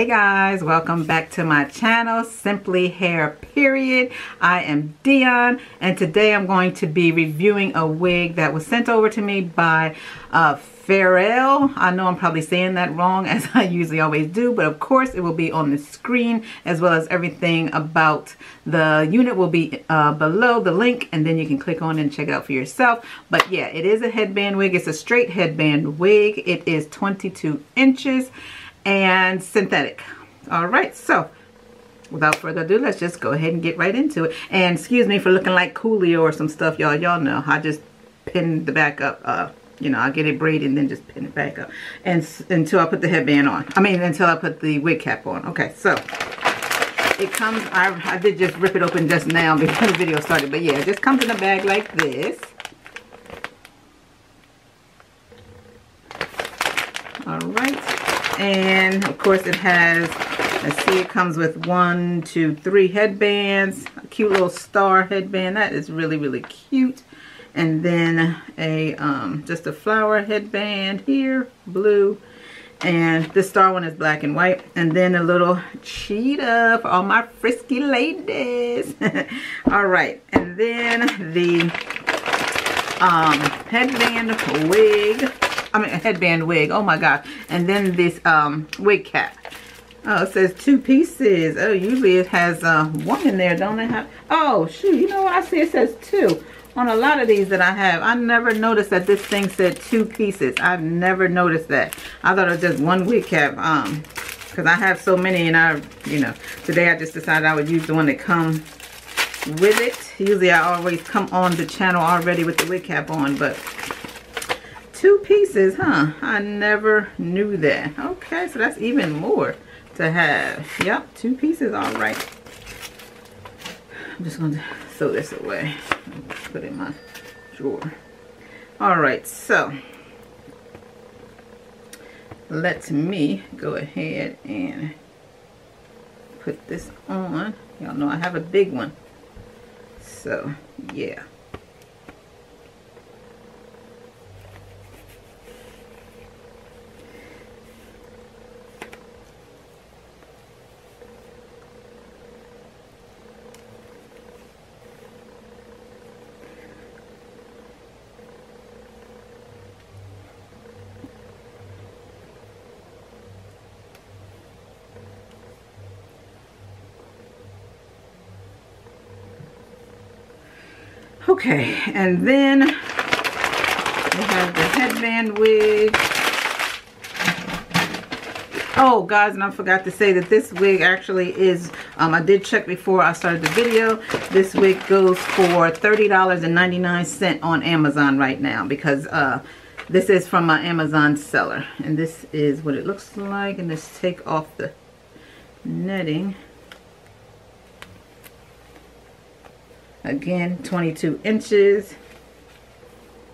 Hey guys, welcome back to my channel, Simply Hair Period. I am Dionne and today I'm going to be reviewing a wig that was sent over to me by uh, Farrell. I know I'm probably saying that wrong as I usually always do, but of course it will be on the screen as well as everything about the unit will be uh, below the link and then you can click on and check it out for yourself. But yeah, it is a headband wig. It's a straight headband wig. It is 22 inches and synthetic. All right, so without further ado, let's just go ahead and get right into it. And excuse me for looking like Coolio or some stuff, y'all. Y'all know I just pinned the back up. Uh, you know, I get it braided and then just pin it back up. And until I put the headband on. I mean, until I put the wig cap on. Okay, so it comes, I, I did just rip it open just now before the video started. But yeah, it just comes in a bag like this. All right and of course it has let's see it comes with one two three headbands a cute little star headband. That is really really cute. And then a um, just a flower headband here blue. And the star one is black and white. And then a little cheetah for all my frisky ladies. All right. And then the um, headband wig I mean a headband wig. Oh my god. And then this um, wig cap. Oh, it says two pieces. Oh, usually it has uh, one in there, don't it? Have? Oh, shoot. You know what? I see it says two. On a lot of these that I have, I never noticed that this thing said two pieces. I've never noticed that. I thought it was just one wig cap. Um, because I have so many and I, you know, today I just decided I would use the one that comes with it. Usually I always come on the channel already with the wig cap on, but two pieces, huh? I never knew that. Okay, so that's even more to have. Yep, two pieces, all right. I'm just going to throw this away. Put in my drawer. All right, so let me go ahead and put this on. Y'all know I have a big one. So, yeah. Okay, and then we have the headband wig. Oh, guys, and I forgot to say that this wig actually is, um, I did check before I started the video. This wig goes for $30.99 on Amazon right now because uh, this is from my Amazon seller. And this is what it looks like. And let's take off the netting. Again, 22 inches.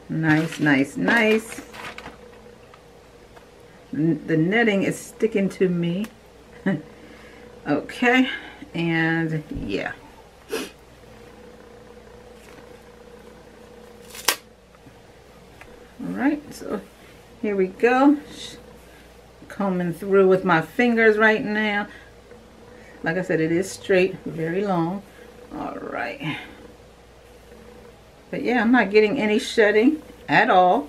Nice, nice, nice. The netting is sticking to me. okay, and yeah. Alright, so here we go. Combing through with my fingers right now. Like I said, it is straight, very long. Alright. But yeah, I'm not getting any shedding at all.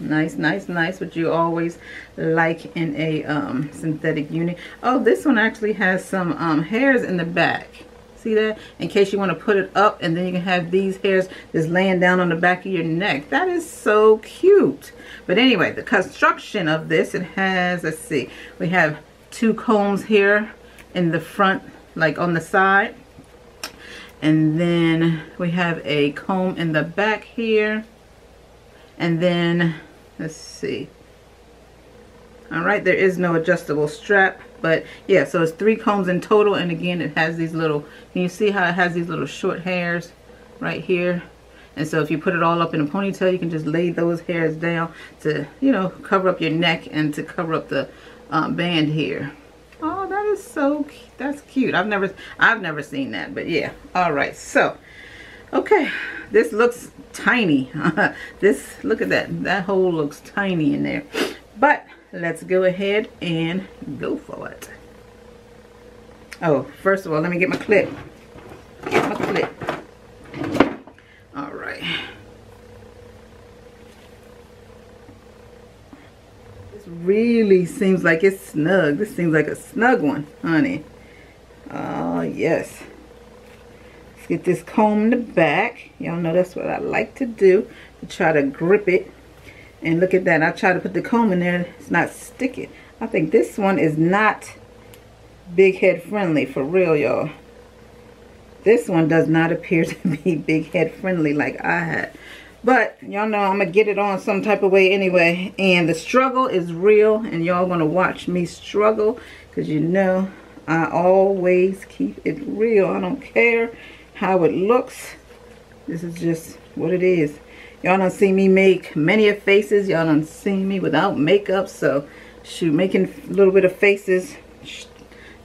Nice, nice, nice, what you always like in a um, synthetic unit. Oh, this one actually has some um, hairs in the back. See that? In case you want to put it up and then you can have these hairs just laying down on the back of your neck. That is so cute. But anyway, the construction of this, it has, let's see, we have two combs here in the front, like on the side and then we have a comb in the back here. And then let's see. All right there is no adjustable strap but yeah so it's three combs in total. And again it has these little can you see how it has these little short hairs right here? And so if you put it all up in a ponytail you can just lay those hairs down to you know cover up your neck and to cover up the um, band here Oh, that is so, that's cute. I've never, I've never seen that, but yeah. All right, so, okay. This looks tiny. this, look at that. That hole looks tiny in there. But let's go ahead and go for it. Oh, first of all, let me get my clip. Get my clip. All right. This really seems like it's snug. This seems like a snug one, honey. Oh, yes. Let's get this comb in the back. Y'all know that's what I like to do. To try to grip it. And look at that. I try to put the comb in there. It's not sticking. I think this one is not big head friendly. For real, y'all. This one does not appear to be big head friendly like I had. But y'all know I'm going to get it on some type of way anyway. And the struggle is real. And y'all going to watch me struggle. Because you know I always keep it real. I don't care how it looks. This is just what it is. Y'all don't see me make many of faces. Y'all don't see me without makeup. So, shoot, making a little bit of faces,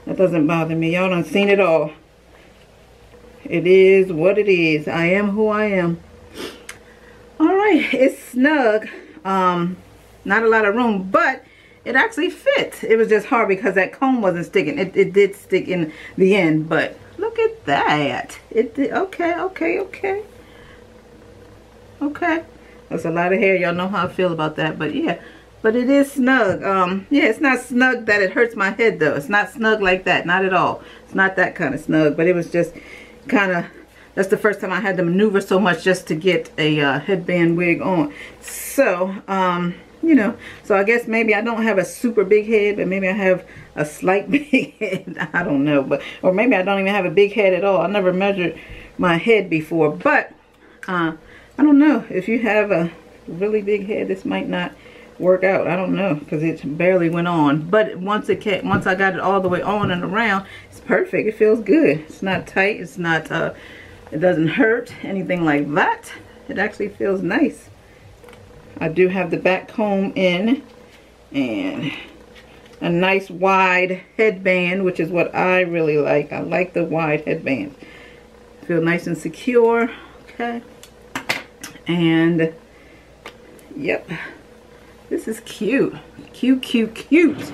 that doesn't bother me. Y'all don't seen it all. It is what it is. I am who I am. It's snug. Um, not a lot of room, but it actually fits. It was just hard because that comb wasn't sticking. It, it did stick in the end, but look at that. It did, okay, okay, okay. Okay. That's a lot of hair. Y'all know how I feel about that, but yeah. But it is snug. Um, yeah, it's not snug that it hurts my head though. It's not snug like that. Not at all. It's not that kind of snug, but it was just kind of that's the first time I had to maneuver so much just to get a uh, headband wig on. So, um, you know, so I guess maybe I don't have a super big head, but maybe I have a slight big head. I don't know, but or maybe I don't even have a big head at all. I never measured my head before, but uh, I don't know. If you have a really big head, this might not work out. I don't know because it barely went on. But once it came, once I got it all the way on and around, it's perfect. It feels good. It's not tight. It's not. Uh, it doesn't hurt anything like that. It actually feels nice. I do have the back comb in and a nice wide headband, which is what I really like. I like the wide headband. Feel nice and secure. Okay. And yep. This is cute. Cute, cute, cute.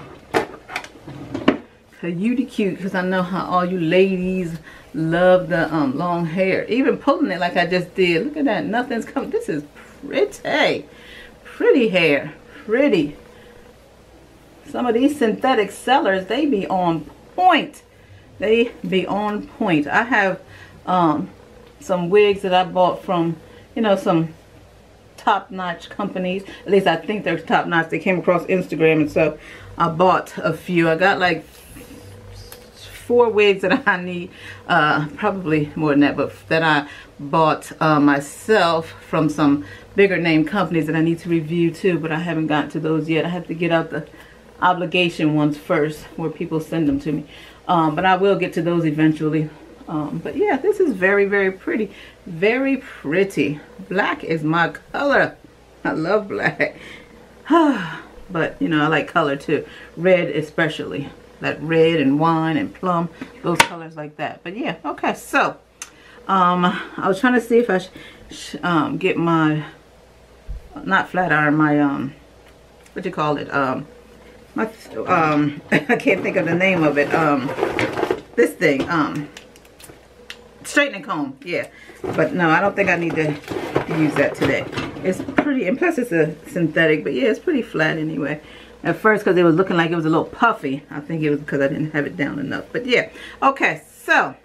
Cutie cute because I know how all you ladies love the um, long hair. Even pulling it like I just did. Look at that. Nothing's coming. This is pretty. Pretty hair. Pretty. Some of these synthetic sellers, they be on point. They be on point. I have um, some wigs that I bought from, you know, some top-notch companies. At least I think they're top-notch. They came across Instagram and so I bought a few. I got like four wigs that I need, uh, probably more than that, but that I bought uh, myself from some bigger name companies that I need to review too, but I haven't gotten to those yet. I have to get out the obligation ones first where people send them to me. Um, but I will get to those eventually. Um, but yeah, this is very, very pretty. Very pretty. Black is my color. I love black. but, you know, I like color too. Red especially that red and wine and plum, those colors like that. But yeah, okay, so um, I was trying to see if I should um, get my, not flat iron, my, um, what you call it, um, my, um, I can't think of the name of it, um, this thing, um, straightening comb, yeah. But no, I don't think I need to use that today. It's pretty, and plus it's a synthetic, but yeah, it's pretty flat anyway at first because it was looking like it was a little puffy. I think it was because I didn't have it down enough. But yeah. Okay, so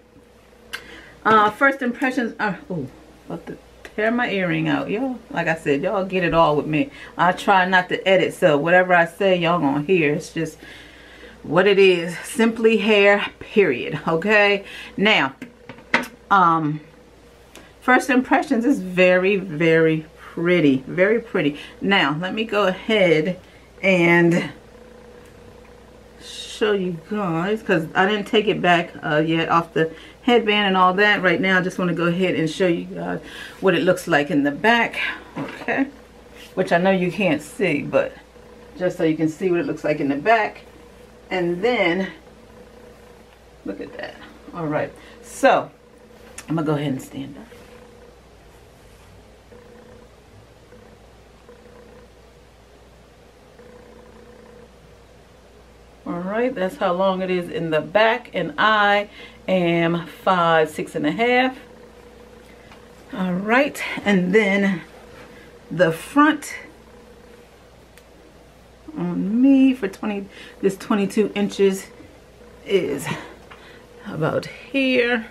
uh, first impressions are, oh, about to tear my earring out. Y'all, like I said, y'all get it all with me. I try not to edit, so whatever I say, y'all gonna hear. It's just what it is. Simply hair, period. Okay? Now, um, first impressions is very, very pretty. Very pretty. Now, let me go ahead and show you guys because I didn't take it back uh, yet off the headband and all that. Right now I just want to go ahead and show you guys what it looks like in the back okay? Which I know you can't see but just so you can see what it looks like in the back. And then look at that. All right. So I'm gonna go ahead and stand up right, that's how long it is in the back. And I am five, six and a half. All right, and then the front on me for 20, this 22 inches is about here.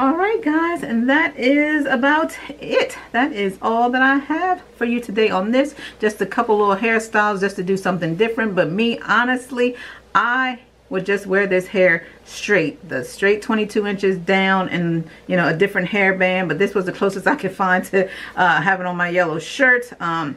All right guys and that is about it. That is all that i have for you today on this. Just a couple little hairstyles just to do something different. But me honestly i would just wear this hair straight. The straight 22 inches down and you know a different hairband. But this was the closest i could find to uh, having on my yellow shirt. Um,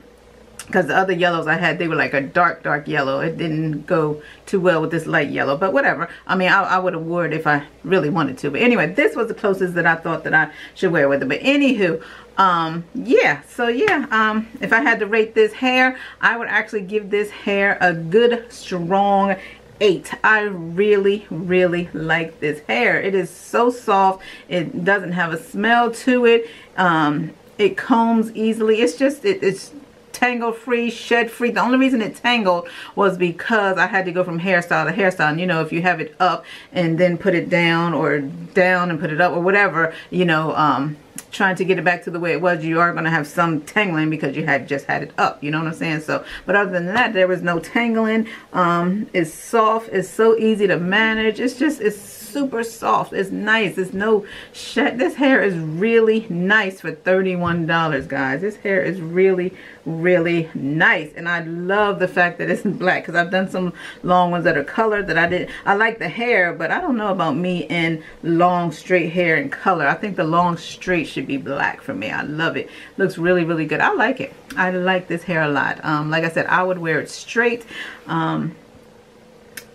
because the other yellows I had, they were like a dark, dark yellow. It didn't go too well with this light yellow, but whatever. I mean, I, I would have wore it if I really wanted to. But anyway, this was the closest that I thought that I should wear with it. But anywho, um, yeah, so yeah, um, if I had to rate this hair, I would actually give this hair a good, strong eight i really really like this hair it is so soft it doesn't have a smell to it um it combs easily it's just it, it's tangle free, shed free. The only reason it tangled was because I had to go from hairstyle to hairstyle. And you know, if you have it up and then put it down or down and put it up or whatever, you know, um, trying to get it back to the way it was, you are going to have some tangling because you had just had it up. You know what I'm saying? So, but other than that, there was no tangling. Um, it's soft. It's so easy to manage. It's just, it's super soft. It's nice. It's no shed. This hair is really nice for $31, guys. This hair is really, really nice. And I love the fact that it's black because I've done some long ones that are colored that I did. I like the hair, but I don't know about me in long, straight hair and color. I think the long, straight should be black for me. I love it. Looks really, really good. I like it. I like this hair a lot. Um, like I said, I would wear it straight. Um,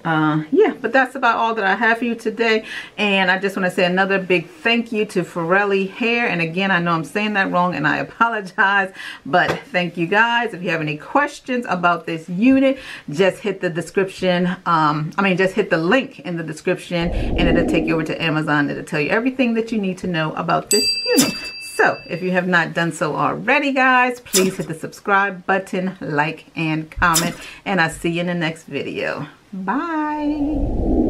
uh, yeah, but that's about all that I have for you today. And I just want to say another big thank you to Forelli Hair. And again, I know I'm saying that wrong and I apologize. But thank you guys. If you have any questions about this unit, just hit the description. Um, I mean, just hit the link in the description and it'll take you over to Amazon. It'll tell you everything that you need to know about this unit. So if you have not done so already, guys, please hit the subscribe button, like, and comment. And I'll see you in the next video. Bye.